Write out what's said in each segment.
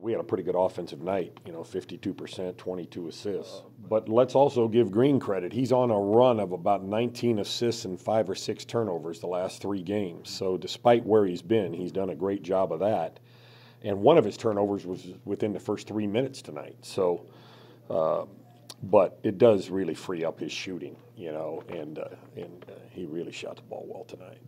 We had a pretty good offensive night, you know, 52%, 22 assists. But let's also give Green credit. He's on a run of about 19 assists and five or six turnovers the last three games. So despite where he's been, he's done a great job of that. And one of his turnovers was within the first three minutes tonight. So, uh, but it does really free up his shooting, you know, and, uh, and uh, he really shot the ball well tonight.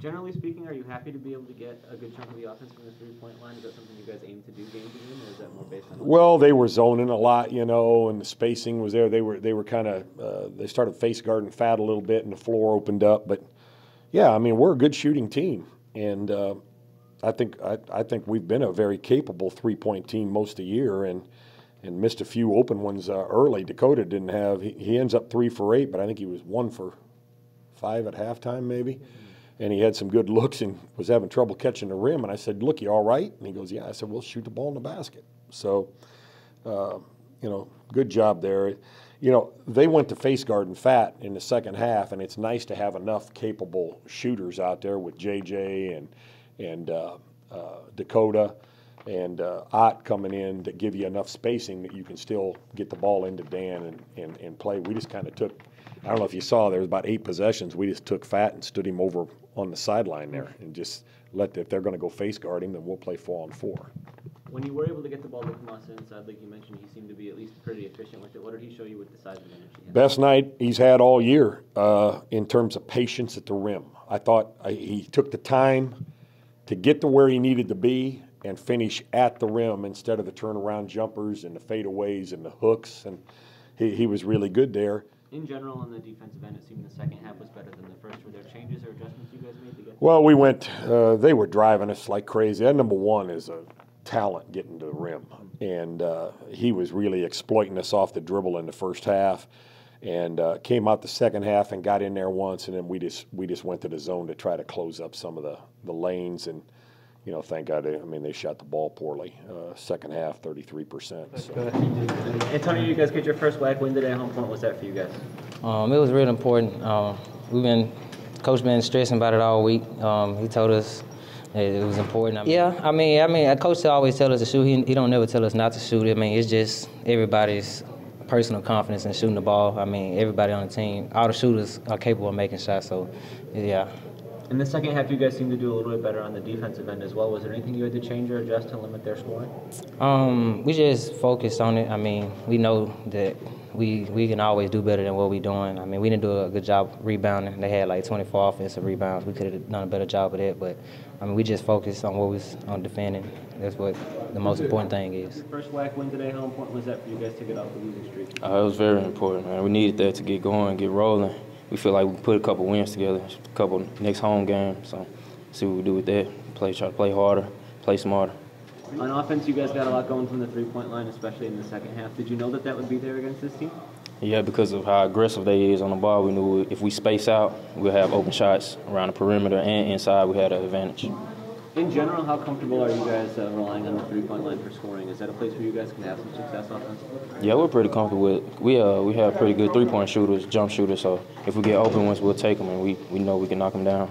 Generally speaking, are you happy to be able to get a good chunk of the offense from the three-point line? Is that something you guys aim to do game to game, or is that more based on? Well, they were zoning a lot, you know, and the spacing was there. They were they were kind of uh, they started face guarding fat a little bit, and the floor opened up. But yeah, I mean, we're a good shooting team, and uh, I think I, I think we've been a very capable three-point team most of the year, and and missed a few open ones uh, early. Dakota didn't have. He, he ends up three for eight, but I think he was one for five at halftime, maybe. Mm-hmm and he had some good looks and was having trouble catching the rim. And I said, "Look, you all right?" And he goes, "Yeah." I said, "We'll shoot the ball in the basket." So, uh, you know, good job there. You know, they went to face guard and fat in the second half, and it's nice to have enough capable shooters out there with JJ and and uh, uh, Dakota and uh, Ott coming in to give you enough spacing that you can still get the ball into Dan and, and, and play. We just kind of took I don't know if you saw, there was about eight possessions. We just took Fat and stood him over on the sideline there and just let, if they're going to go face guard him, then we'll play four on four. When you were able to get the ball to Kamasa inside, like you mentioned, he seemed to be at least pretty efficient with it. What did he show you with the size of energy? Best night he's had all year uh, in terms of patience at the rim. I thought I, he took the time to get to where he needed to be and finish at the rim instead of the turnaround jumpers and the fadeaways and the hooks. And he, he was really good there in general on the defensive end, it seemed the second half was better than the first. Were there changes or adjustments you guys made to get? Well, we went. Uh, they were driving us like crazy. That number one is a talent getting to the rim, and uh, he was really exploiting us off the dribble in the first half. And uh, came out the second half and got in there once, and then we just we just went to the zone to try to close up some of the the lanes and you know, thank God. I mean, they shot the ball poorly. Uh, second half, 33 percent. So. Antonio, you guys get your first WAC win today. How important was that for you guys? Um, it was really important. Um, we've been, coach been stressing about it all week. Um, he told us it was important. I mean, yeah, I mean, I mean, coach always tell us to shoot. He, he don't never tell us not to shoot. I mean, it's just everybody's personal confidence in shooting the ball. I mean, everybody on the team, all the shooters are capable of making shots. So, yeah. In the second half, you guys seem to do a little bit better on the defensive end as well. Was there anything you had to change or adjust to limit their scoring? Um, we just focused on it. I mean, we know that we we can always do better than what we're doing. I mean, we didn't do a good job rebounding. They had like 24 offensive rebounds. We could have done a better job of that, but I mean, we just focused on what was on defending. That's what the most important thing is. First WAC win today. How important was that for you guys to get off the losing streak? Uh, it was very important, man. We needed that to get going, get rolling we feel like we put a couple wins together, a couple next home games. So see what we do with that. Play, try to play harder, play smarter. On offense, you guys got a lot going from the three-point line, especially in the second half. Did you know that that would be there against this team? Yeah, because of how aggressive they is on the ball, we knew if we space out, we'll have open shots around the perimeter and inside. We had an advantage. In general, how comfortable are you guys uh, relying on the three-point line for scoring? Is that a place where you guys can have some success offensively? Yeah, we're pretty comfortable with. We uh we have pretty good three-point shooters, jump shooters. So if we get open ones, we'll take them, and we we know we can knock them down.